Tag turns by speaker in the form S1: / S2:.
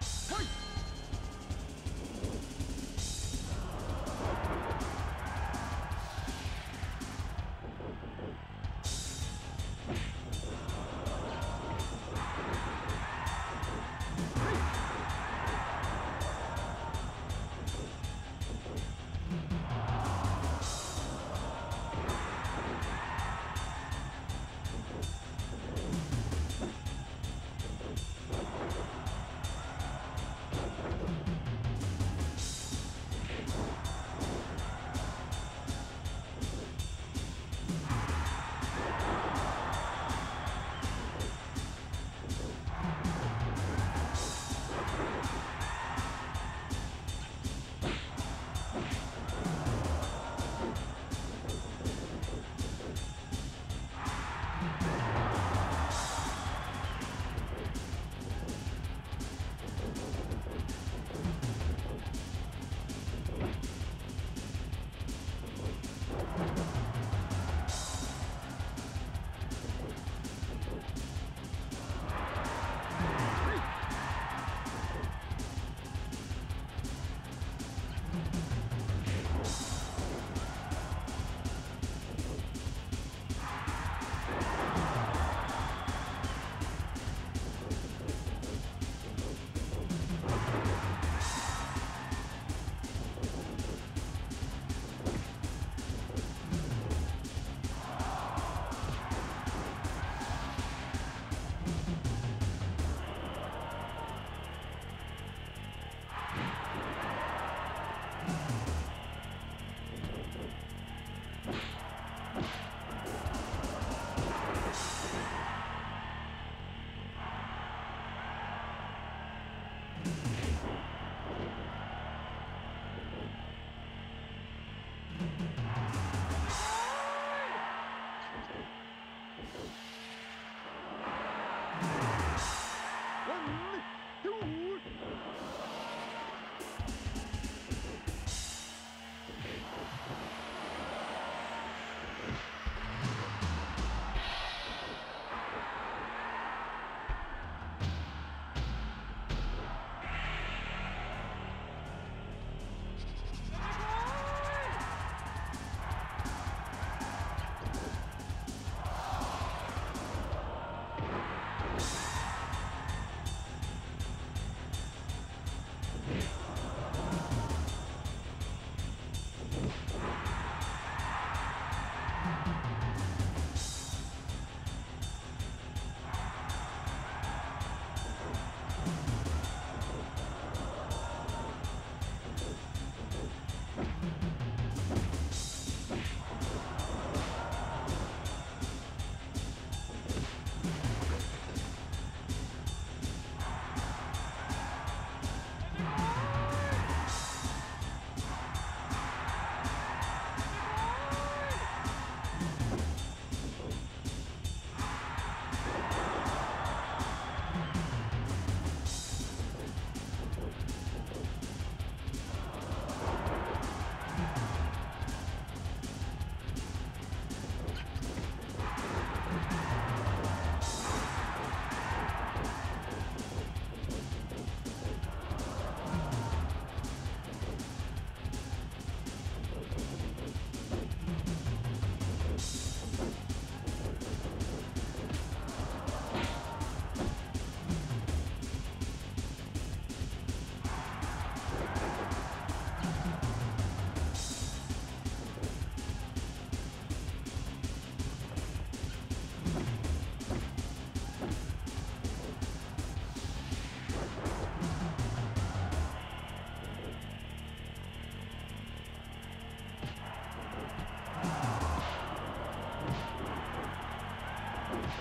S1: Hey!